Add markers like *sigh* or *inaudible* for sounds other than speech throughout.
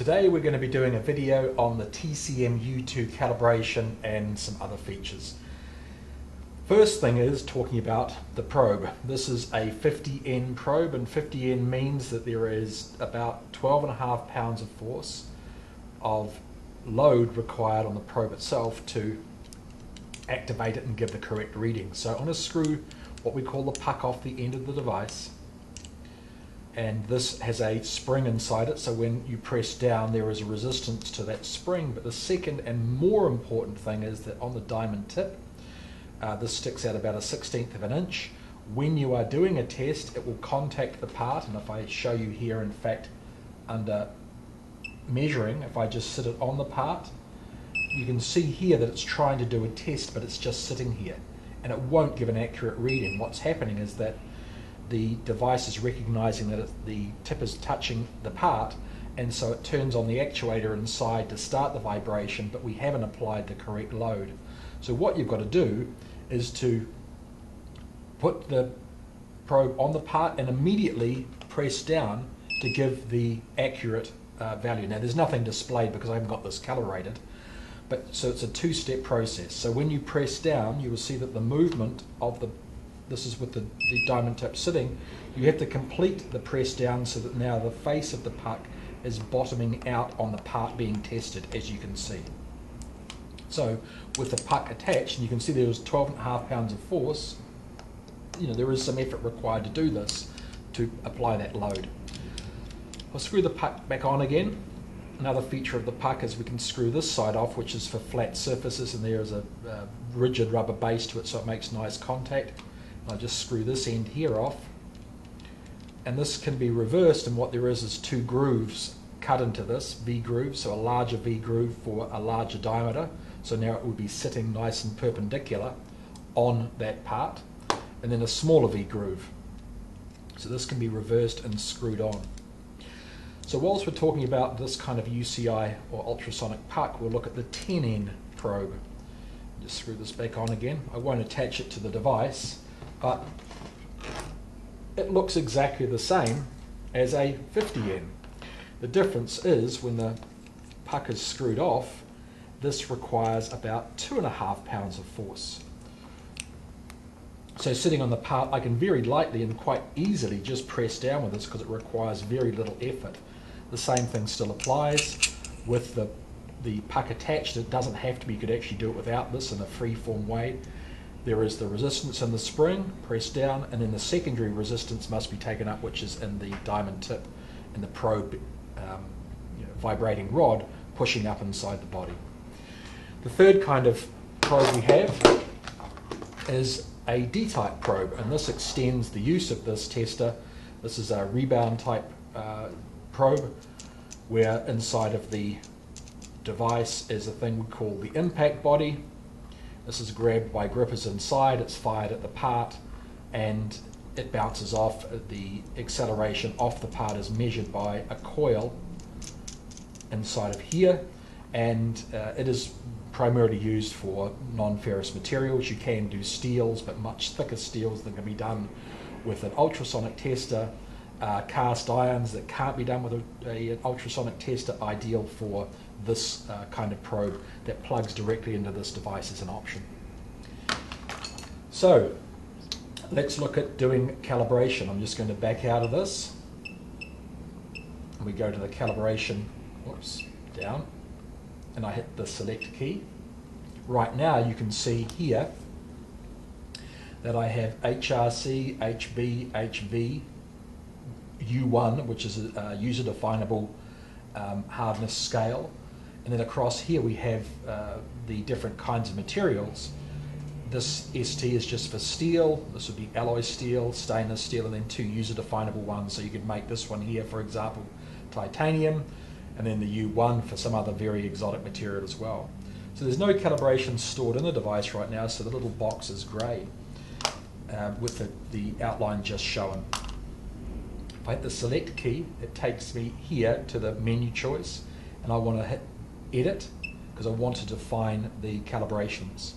Today we're going to be doing a video on the TCM U2 calibration and some other features. First thing is talking about the probe. This is a 50N probe and 50N means that there is about 12 and a half pounds of force of load required on the probe itself to activate it and give the correct reading. So on a screw what we call the puck off the end of the device and this has a spring inside it so when you press down there is a resistance to that spring. But the second and more important thing is that on the diamond tip uh, this sticks out about a sixteenth of an inch. When you are doing a test it will contact the part and if I show you here in fact under measuring if I just sit it on the part you can see here that it's trying to do a test but it's just sitting here. And it won't give an accurate reading what's happening is that the device is recognizing that the tip is touching the part and so it turns on the actuator inside to start the vibration but we haven't applied the correct load. So what you've got to do is to put the probe on the part and immediately press down to give the accurate uh, value. Now there's nothing displayed because I haven't got this calibrated but so it's a two-step process. So when you press down you will see that the movement of the this is with the, the diamond tip sitting, you have to complete the press down so that now the face of the puck is bottoming out on the part being tested, as you can see. So with the puck attached, and you can see there was 12 and a half pounds of force, you know, there is some effort required to do this to apply that load. I'll screw the puck back on again. Another feature of the puck is we can screw this side off, which is for flat surfaces, and there is a, a rigid rubber base to it so it makes nice contact. I'll just screw this end here off. And this can be reversed and what there is is two grooves cut into this V groove so a larger V groove for a larger diameter. So now it would be sitting nice and perpendicular on that part and then a smaller V groove. So this can be reversed and screwed on. So whilst we're talking about this kind of UCI or ultrasonic puck we'll look at the 10N probe. Just screw this back on again. I won't attach it to the device but it looks exactly the same as a 50N. The difference is when the puck is screwed off, this requires about two and a half pounds of force. So sitting on the part, I can very lightly and quite easily just press down with this because it requires very little effort. The same thing still applies with the, the puck attached. It doesn't have to be, you could actually do it without this in a free form way. There is the resistance in the spring, press down, and then the secondary resistance must be taken up, which is in the diamond tip and the probe um, you know, vibrating rod pushing up inside the body. The third kind of probe we have is a D-type probe, and this extends the use of this tester. This is a rebound type uh, probe, where inside of the device is a thing we call the impact body, this is grabbed by grippers inside, it's fired at the part, and it bounces off. The acceleration off the part is measured by a coil inside of here, and uh, it is primarily used for non-ferrous materials. You can do steels, but much thicker steels than can be done with an ultrasonic tester. Uh, cast irons that can't be done with a, a, an ultrasonic tester, ideal for this uh, kind of probe that plugs directly into this device as an option. So let's look at doing calibration. I'm just going to back out of this. We go to the calibration, whoops, down, and I hit the select key. Right now you can see here that I have HRC, HB, HV, U1, which is a, user definable um, hardness scale, and then across here we have uh, the different kinds of materials. This ST is just for steel. This would be alloy steel, stainless steel, and then two user-definable ones. So you could make this one here, for example, titanium, and then the U1 for some other very exotic material as well. So there's no calibration stored in the device right now, so the little box is grey uh, with the, the outline just shown. If I hit the select key, it takes me here to the menu choice, and I want to hit edit because I want to define the calibrations.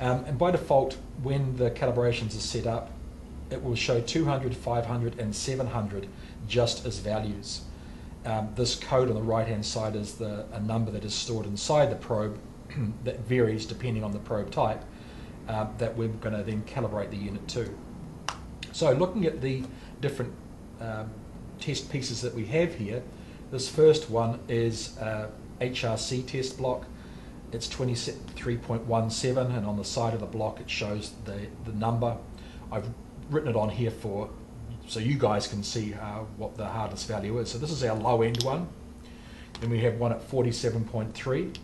Um, and by default, when the calibrations are set up, it will show 200, 500, and 700 just as values. Um, this code on the right hand side is the, a number that is stored inside the probe *clears throat* that varies depending on the probe type uh, that we're going to then calibrate the unit to. So looking at the different um, test pieces that we have here, this first one is uh, HRC test block. It's 23.17 and on the side of the block it shows the, the number. I've written it on here for so you guys can see uh, what the hardest value is. So this is our low end one. Then we have one at 47.3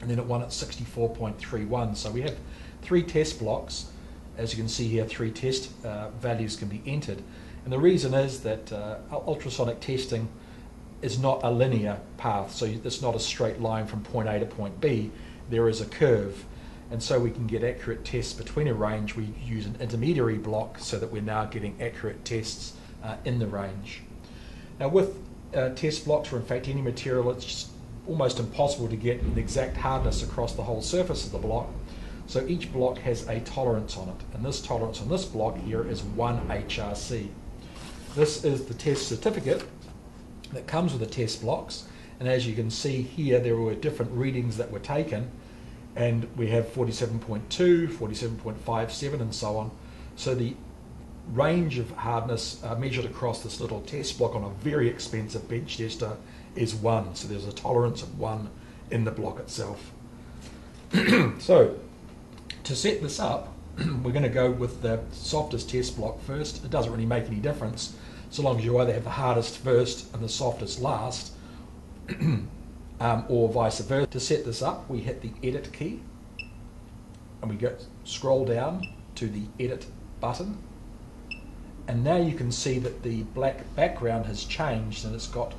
and then at one at 64.31. So we have three test blocks. As you can see here, three test uh, values can be entered. And the reason is that uh, ultrasonic testing is not a linear path, so it's not a straight line from point A to point B. There is a curve. And so we can get accurate tests between a range. We use an intermediary block so that we're now getting accurate tests uh, in the range. Now with uh, test blocks, or in fact any material, it's almost impossible to get an exact hardness across the whole surface of the block. So each block has a tolerance on it, and this tolerance on this block here is 1 HRC. This is the test certificate that comes with the test blocks, and as you can see here, there were different readings that were taken, and we have 47.2, 47.57, and so on. So the range of hardness uh, measured across this little test block on a very expensive bench tester is 1. So there's a tolerance of 1 in the block itself. *clears throat* so to set this up, *clears throat* we're going to go with the softest test block first. It doesn't really make any difference so long as you either have the hardest first and the softest last, *clears throat* um, or vice versa. To set this up, we hit the edit key and we go scroll down to the edit button. And now you can see that the black background has changed and it's got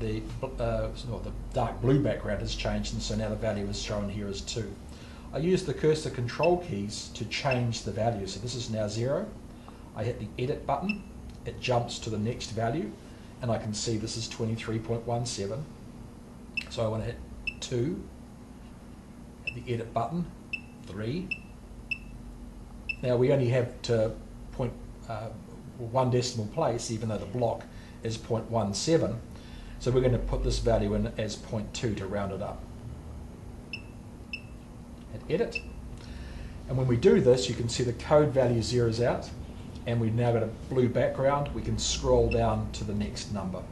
the, uh, the dark blue background has changed and so now the value is shown here as 2. I use the cursor control keys to change the value. So this is now 0. I hit the edit button, it jumps to the next value and I can see this is 23.17 so I want to hit 2, hit the edit button, 3. Now we only have to point uh, one decimal place, even though the block is 0.17. So we're going to put this value in as 0.2 to round it up. Edit. And when we do this, you can see the code value zeroes out, and we've now got a blue background. We can scroll down to the next number.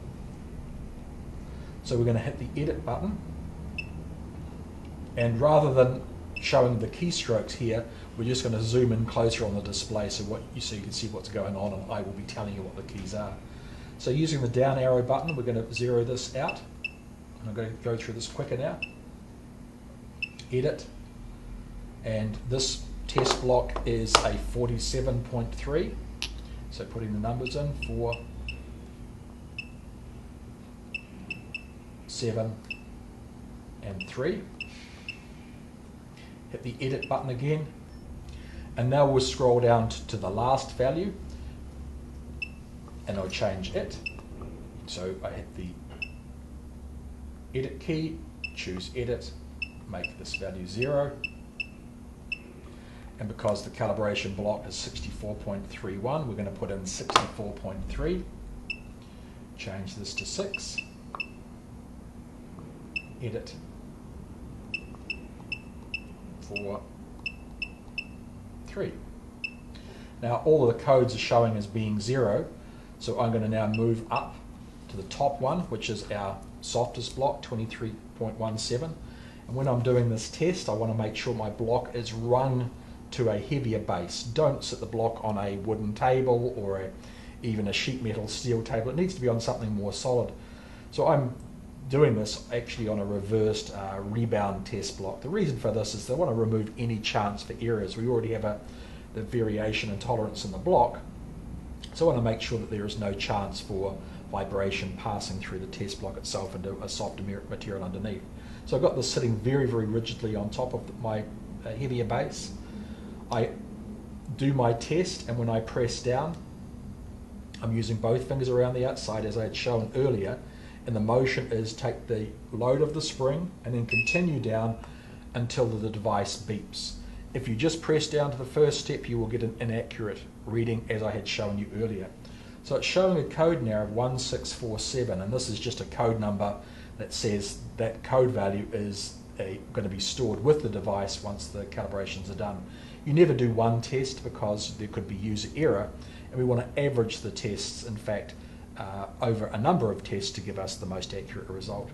So we're going to hit the edit button. And rather than showing the keystrokes here, we're just going to zoom in closer on the display so what you you can see what's going on and I will be telling you what the keys are. So using the down arrow button, we're going to zero this out. I'm going to go through this quicker now. Edit. And this test block is a 47.3. So putting the numbers in, 4, seven, and three. Hit the edit button again. And now we'll scroll down to the last value and I'll change it. So I hit the edit key, choose edit, make this value zero. And because the calibration block is 64.31, we're going to put in 64.3. Change this to 6 edit 4. 3. Now all of the codes are showing as being 0, so I'm going to now move up to the top one, which is our softest block, 23.17. And when I'm doing this test, I want to make sure my block is wrung to a heavier base. Don't sit the block on a wooden table or a, even a sheet metal steel table. It needs to be on something more solid. So I'm doing this actually on a reversed uh, rebound test block. The reason for this is they want to remove any chance for errors. We already have a the variation and tolerance in the block, so I want to make sure that there is no chance for vibration passing through the test block itself into a soft material underneath. So I've got this sitting very, very rigidly on top of my uh, heavier base. I do my test, and when I press down, I'm using both fingers around the outside as I had shown earlier, and the motion is take the load of the spring and then continue down until the device beeps. If you just press down to the first step, you will get an inaccurate reading as I had shown you earlier. So it's showing a code now of 1647, and this is just a code number that says that code value is uh, going to be stored with the device once the calibrations are done. You never do one test because there could be user error, and we want to average the tests, in fact, uh, over a number of tests to give us the most accurate result.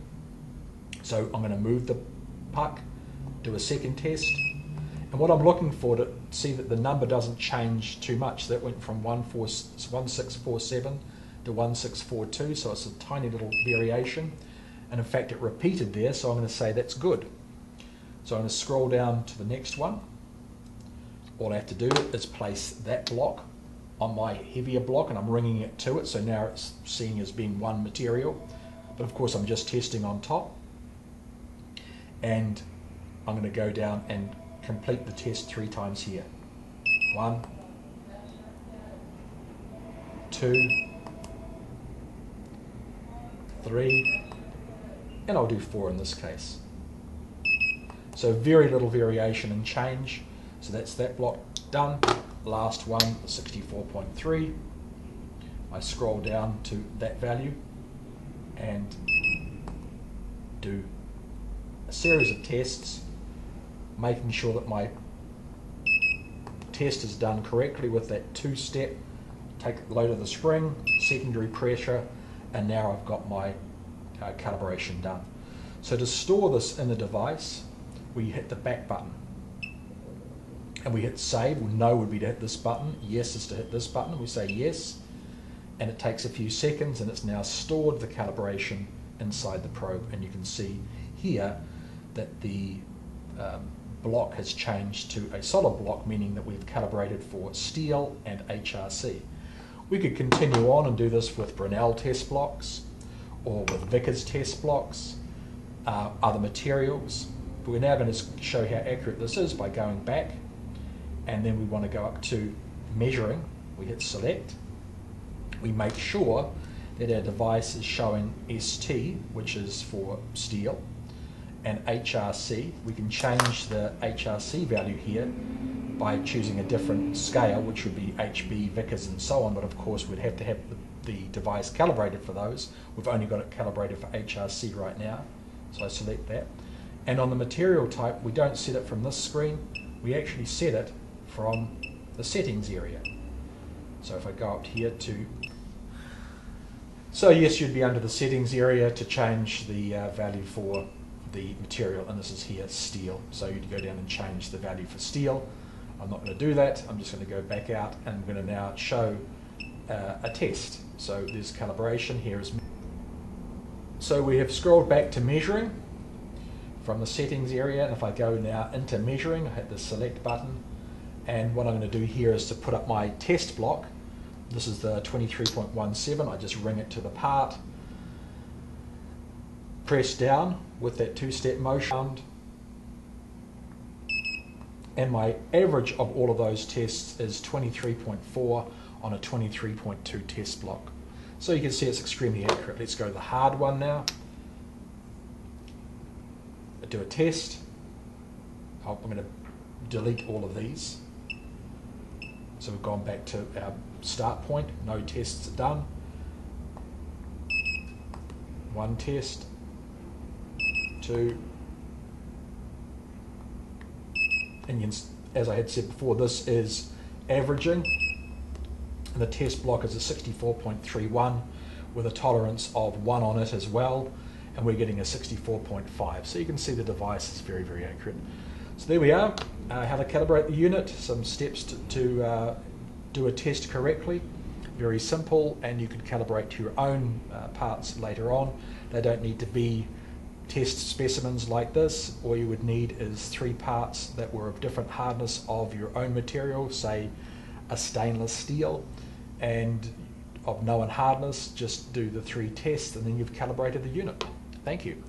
So I'm going to move the puck, do a second test, and what I'm looking for to see that the number doesn't change too much. That went from 1647 to 1642, so it's a tiny little variation. And in fact, it repeated there, so I'm going to say that's good. So I'm going to scroll down to the next one. All I have to do is place that block on my heavier block and I'm wringing it to it, so now it's seen as being one material. But of course, I'm just testing on top. And I'm going to go down and complete the test three times here. One, two, three, and I'll do four in this case. So very little variation and change. So that's that block done. Last one, 64.3. I scroll down to that value and do a series of tests making sure that my test is done correctly with that two-step, take load of the spring, secondary pressure, and now I've got my uh, calibration done. So to store this in the device, we hit the back button. And we hit save, well, no would be to hit this button, yes is to hit this button, we say yes, and it takes a few seconds and it's now stored the calibration inside the probe. And you can see here that the um, block has changed to a solid block, meaning that we've calibrated for steel and HRC. We could continue on and do this with Brinell test blocks or with Vickers test blocks, uh, other materials. But we're now going to show how accurate this is by going back and then we want to go up to measuring. We hit select. We make sure that our device is showing ST, which is for steel, and HRC. We can change the HRC value here by choosing a different scale, which would be HB, Vickers, and so on. But of course, we'd have to have the, the device calibrated for those. We've only got it calibrated for HRC right now, so I select that. And on the material type, we don't set it from this screen. We actually set it from the settings area. So if I go up here to so yes, you'd be under the settings area to change the uh, value for the material, and this is here steel. So you'd go down and change the value for steel. I'm not going to do that. I'm just going to go back out and I'm going to now show uh, a test. So there's calibration. Here is. So we have scrolled back to measuring from the settings area. And if I go now into measuring, I hit the select button. And what I'm going to do here is to put up my test block. This is the 23.17. I just wring it to the part press down with that two-step motion and my average of all of those tests is 23.4 on a 23.2 test block. So you can see it's extremely accurate. Let's go to the hard one now. I Do a test. Oh, I'm going to delete all of these. So we've gone back to our start point. No tests done. One test two. And as I had said before, this is averaging. And the test block is a 64.31 with a tolerance of 1 on it as well. And we're getting a 64.5. So you can see the device is very, very accurate. So there we are, uh, how to calibrate the unit, some steps to, to uh, do a test correctly. Very simple, and you can calibrate to your own uh, parts later on. They don't need to be test specimens like this, all you would need is three parts that were of different hardness of your own material, say a stainless steel, and of known hardness, just do the three tests and then you've calibrated the unit. Thank you.